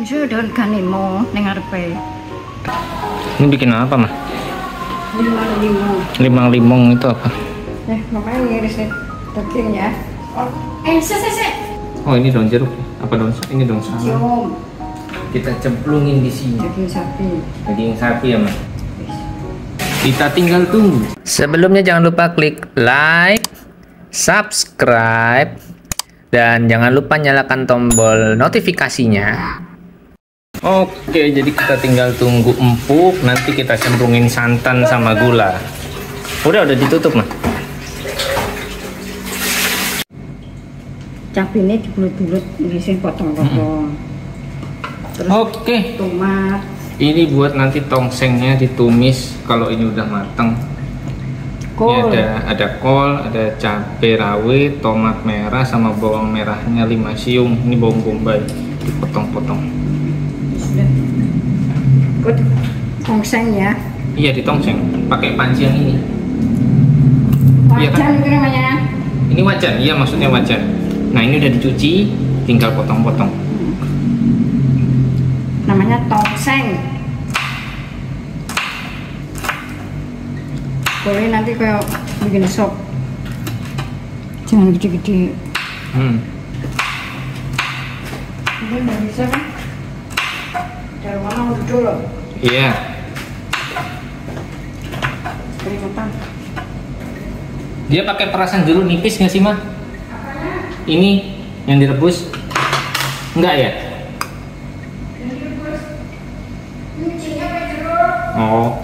Bonsu don kanimo ning ngarepe. Ini bikin apa mah? Lima lima. Limang limong itu apa? Eh, makanya ngiris daging ya. Eh, se se se. Oh ini daun jeruk. ya? Apa daun salam? Ini daun salam. Cium Kita cemplungin di sini. daging sapi. Daging sapi ya mas. Kita tinggal tunggu. Sebelumnya jangan lupa klik like, subscribe, dan jangan lupa nyalakan tombol notifikasinya. Oke, jadi kita tinggal tunggu empuk. Nanti kita cemplungin santan sama gula. Udah, udah ditutup mah. Ini dibulut-bulut, ini potong-potong. Terus Oke, tomat, ini buat nanti tongsengnya ditumis kalau ini udah mateng. Ini kol. ada ada kol, ada cabai rawit, tomat merah sama bawang merahnya 5 siung. Ini bawang bombay dipotong-potong. Ikut tongseng ya. Iya ditongseng, pakai panci yang ini. Iya kan? Wajan itu namanya. Ini wajan, iya maksudnya wajan. Nah ini udah dicuci, tinggal potong-potong. Namanya tongseng. Boleh nanti kayak bikin sop. Jangan gede-gede. Hmm. Ini nggak bisa kan? Dari mana dulu loh? Iya. Keringetan. Dia pakai perasan jeruk nipis nggak sih mah? Ini yang direbus? Enggak ya? Oh.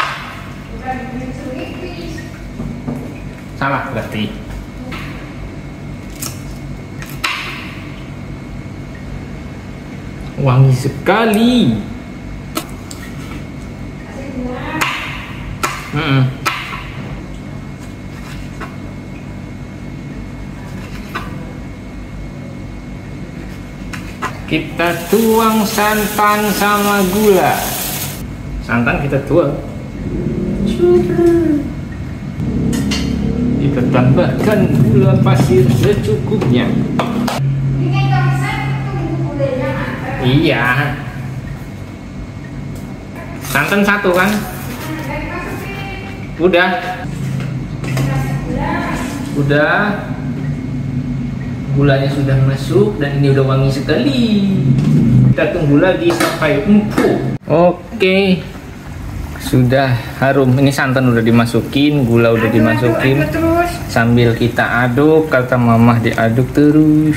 Salah berarti. Wangi sekali. Kita tuang santan sama gula. Santan kita tuang. Kita tambahkan gula pasir secukupnya. Iya. Santan satu kan? Udah. Udah. Gulanya sudah masuk dan ini udah wangi sekali. Kita tunggu lagi sampai empuk. Oke. Sudah harum. Ini santan udah dimasukin, gula udah dimasukin. Aduk terus. Sambil kita aduk, kata mamah diaduk terus.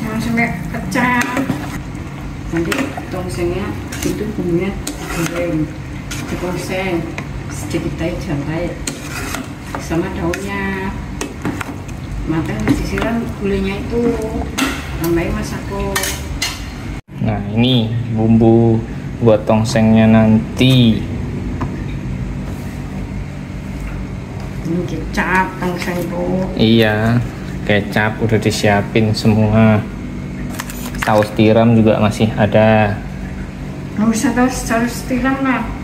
Jangan sampai pecah. Nanti tongsengnya itu bumbunya goreng, dikoseng sedikit aja jantai sama daunnya. Matang disisiran gulanya itu tambahin masako. Nah, ini bumbu buat tongsengnya nanti. Ini kecap tongseng itu. Iya, kecap udah disiapin semua. Saus tiram juga masih ada. Nggak usah harus tiram lah.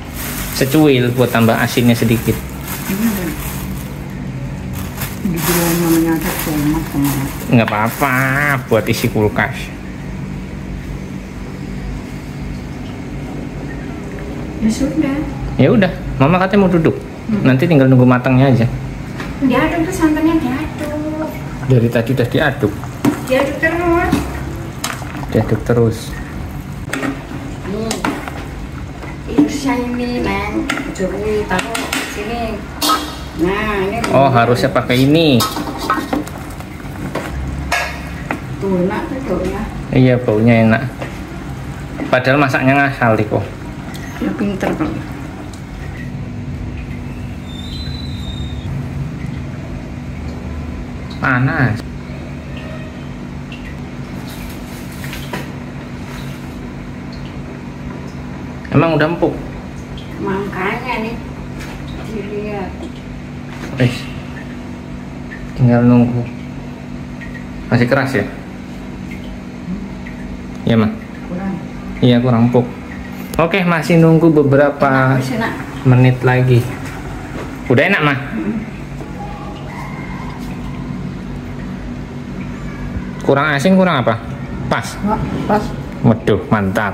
Secuil buat tambah asinnya sedikit. Nggak apa-apa buat isi kulkas. Ya sudah. Ya udah, mama katanya mau duduk. Nanti tinggal nunggu matangnya aja. Diaduk tuh santannya diaduk. Dari tadi udah diaduk. Diaduk terus. Diaduk terus. Nih. Ini ini. Jokowi taruh sini. Nah, ini. Oh, harusnya pakai ini. Tuh, enak tuh daunnya. Iya, baunya enak. Padahal masaknya ngasal nih kok. Ya pinter kali. Panas. Emang udah empuk? Makanya nih. Dilihat. Eh, tinggal nunggu. Masih keras ya? Iya mah. Kurang. Iya kurang empuk. Oke, masih nunggu beberapa enak. menit lagi. Udah enak mah? Kurang asin kurang apa? Pas. Pas. Waduh, mantap.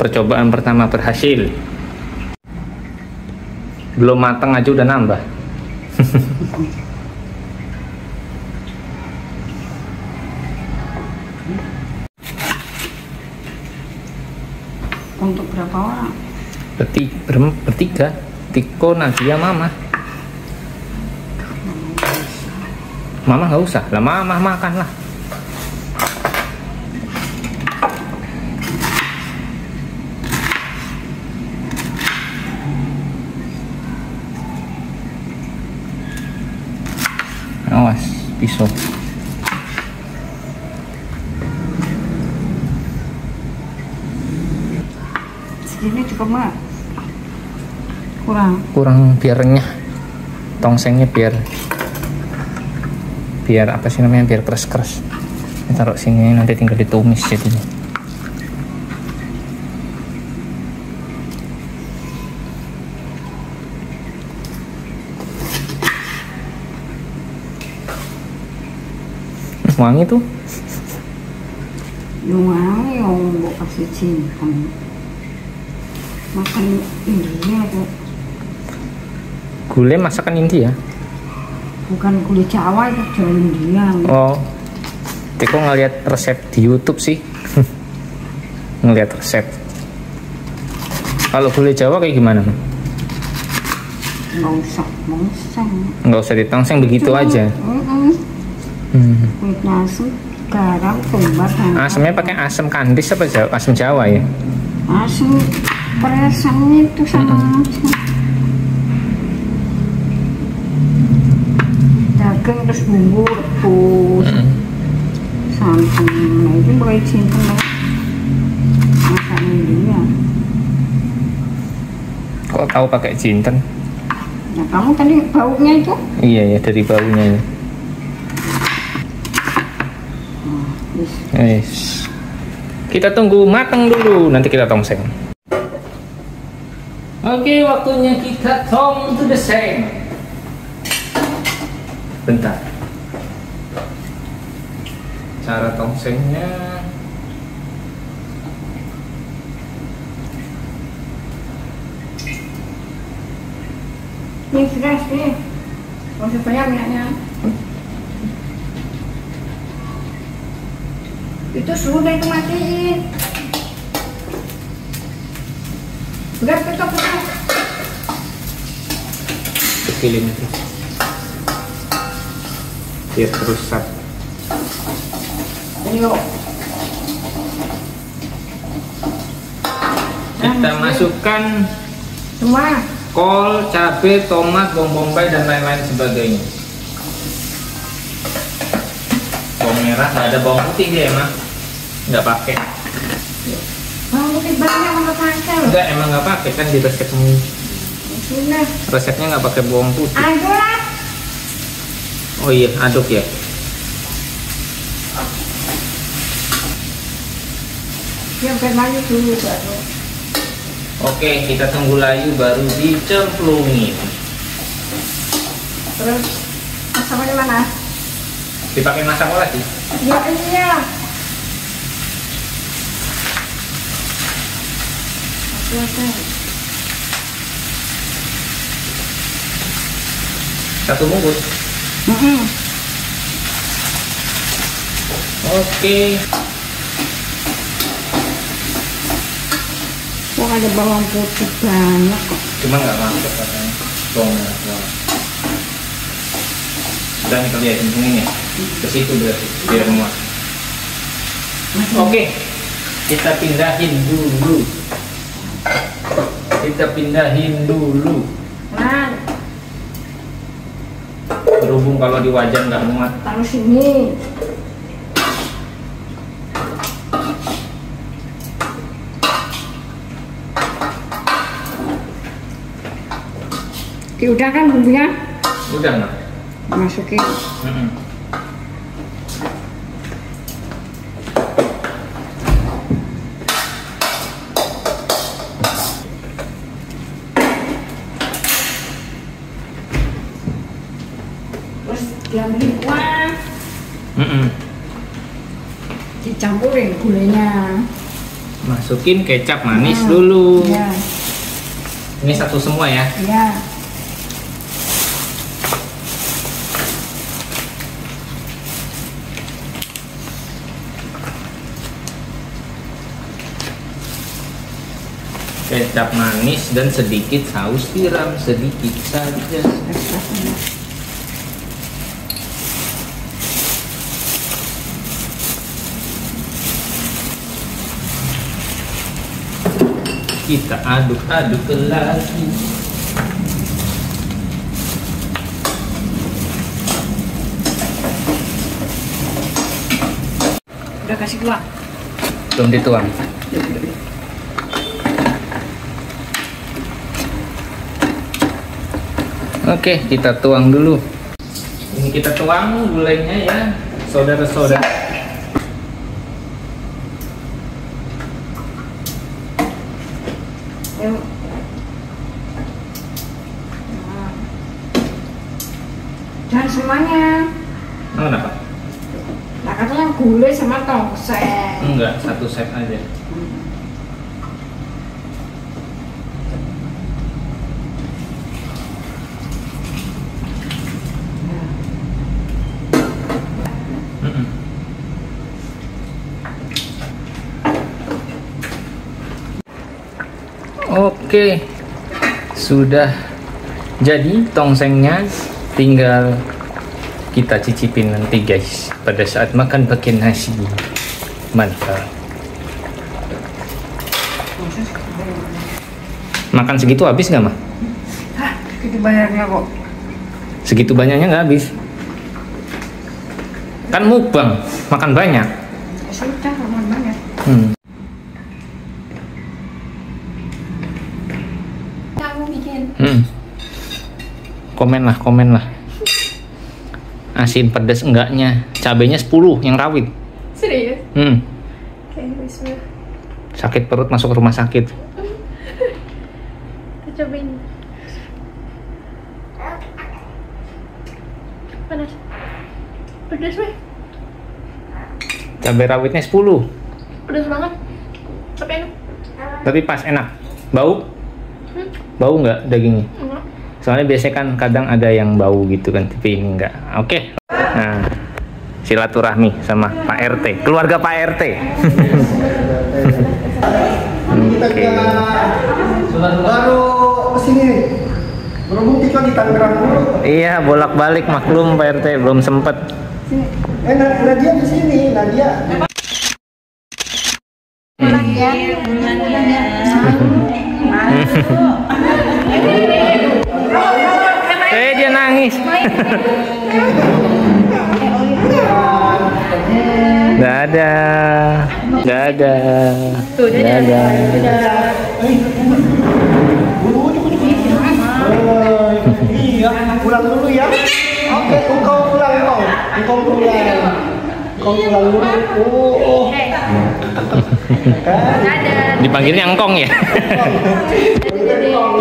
Percobaan pertama berhasil. Belum matang aja udah nambah. Untuk berapa orang? Berti, ber, bertiga. Tiko, Nadia, Mama. Mama nggak usah. Lah Mama makan lah. Pisau. Segini cukup nggak? Kurang. kurang biar renyah tongsengnya biar biar apa sih namanya biar keras keras taruh sini nanti tinggal ditumis jadinya wangi tuh Lumayan yang mau kasih simpan. Makan India kok. gulai masakan India Bukan kulit Jawa itu jual India. oh Tiko ngeliat resep di YouTube sih ngeliat resep kalau gulai Jawa kayak gimana? Nggak usah, nggak usah. nggak usah ditongseng begitu Cuma, aja. Hmm. Kulit nasi, garam, dan asamnya pakai asam kandis apa Jawa? asam Jawa ya asam perasannya itu sama aja. Daging terus bumbu rebus, santan, nah itu mulai cinta lah. Masak India. kok tahu pakai jinten Nah kamu tadi baunya itu? iya ya dari baunya ya Yes. kita tunggu matang dulu nanti kita tongseng oke waktunya kita tong to the same bentar cara tongsengnya Ini sudah sih. Masih banyak minyaknya. Itu sudah itu matiin. Udah tutup udah. kecilin itu biar terusak Ayo. kita masukkan Semua. kol, cabai, tomat, bawang bombay dan lain-lain sebagainya. Bawang merah nggak ada bawang putih dia emang nggak pakai. Banyak nggak pakai loh. Enggak emang nggak pakai kan di resepnya Sudah. resepnya nggak pakai bawang putih. Lah. Oh iya aduk ya. Dulu baru. Oke kita tunggu layu baru dicemplungin. Terus masakannya mana? Dipakai masak lagi. Ya iya. Satu bungkus. Mm-mm. Oke. Kok ada bawang putih banyak kok. Cuma nggak masuk katanya. Bawang merah. Udah nih kali ya cemplungin ya. Ke situ berarti biar muat. Oke, kita pindahin dulu. Kita pindahin dulu. Nah, Berhubung kalau di wajan nggak muat. taruh sini. Oke, udah kan bumbunya? Udah nggak? Masukin. Mm-mm. Terus diambilin kuah, Mm-mm. dicampurin. gulanya. Masukin kecap manis Hmm, dulu. Ya, Ini satu semua ya. ya. Kecap manis dan sedikit saus tiram, sedikit saja. Kita aduk-aduk lagi. Udah kasih kuah. Belum dituang. Oke, kita tuang dulu. Ini kita tuang gulainya ya, saudara-saudara. Semuanya. Oh, kenapa? Nah katanya gulai sama tongseng. Enggak, satu set aja. Oke, sudah jadi tongsengnya. Tinggal kita cicipin nanti guys pada saat makan pakai nasi. Mantap. Makan segitu habis nggak mah? Hah, itu bayarnya kok. Segitu banyaknya nggak habis. Kan mukbang, makan banyak. Ya sudah, aman banget. Hmm. Kamu bikin. Hmm. Komen lah, komen lah. Asin pedas enggaknya. Cabenya 10 yang rawit. Serius? Hmm. Bismillah. Sakit perut masuk rumah sakit. Kita cobain. Panas. Pedas, weh. Cabai rawitnya 10. Pedas banget. Tapi enak. Tapi pas enak. Bau? Hmm? Bau nggak dagingnya? Enggak. Soalnya biasanya kan kadang ada yang bau gitu kan, tapi ini enggak. Oke. Nah, silaturahmi sama Pak RT, keluarga Pak RT. Oke. baru ke sini berhubung kita di Tangerang dulu Iya, bolak-balik maklum Pak RT belum sempet. eh Nad- Nadia di sini Nadia Eh, dia nangis. Dadah. Dadah. Dadah. iya pulang dulu ya oke engkau pulang engkau engkau pulang engkau pulang dulu oh, oh. Dipanggilnya engkong ya?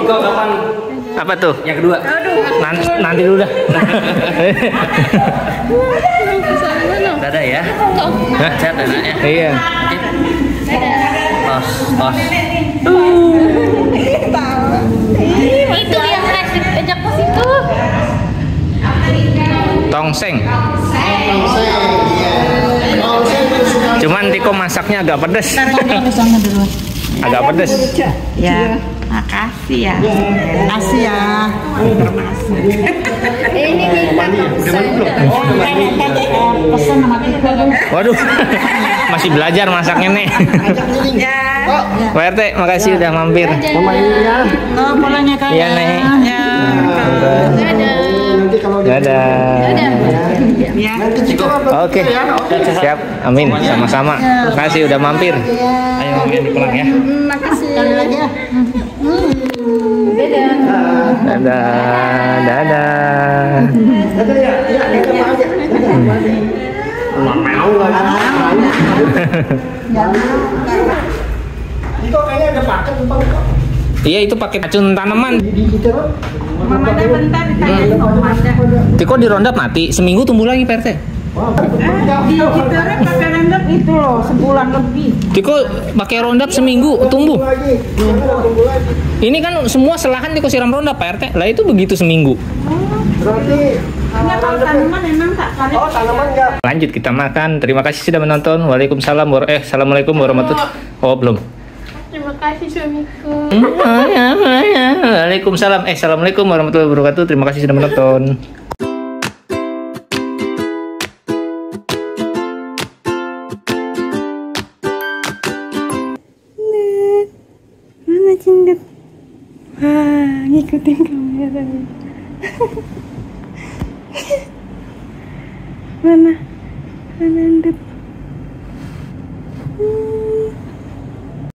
Kapan? Apa tuh? Yang kedua. Nanti, nanti dulu dah. Dadah ya. Hah? Sehat anaknya. Iya. Tos, tos. Itu yang kasih ajak ke situ. Tongseng. Cuman Tiko masaknya agak pedes. agak pedes. Ya, makasih ya. Makasih ya. Ini kita Pesan sama Tiko dong. Waduh. Masih belajar masaknya nih. Ya. Pak RT, makasih udah mampir. mama ini ya Oh, pulang ya kak. Iya, Nek. Ya. nanti kalau Dadah. Ya. Oke. Siap. Amin. Sama-sama. Makasih udah mampir. Ayo main pulang ya. Sekali lagi ya. Dadah. Dadah. Dadah ya ya kayaknya ada paket Iya itu pakai racun tanaman. di ronda mati, seminggu tumbuh lagi Pak RT. Di Citerep itu loh sebulan lebih. Tiko pakai rondap seminggu tumbuh. Ini kan semua selahan Tiko siram rondap Pak RT. Lah itu begitu seminggu. berarti Hanya kalau tanaman emang tak kali. oh tanaman enggak Lanjut kita makan. Terima kasih sudah menonton. Waalaikumsalam war eh assalamualaikum warahmatullahi Oh belum. Terima kasih suamiku. Waalaikumsalam. Eh assalamualaikum warahmatullahi wabarakatuh. Terima kasih sudah menonton. Wah, ngikutin kamera. Mana? Mana cindut?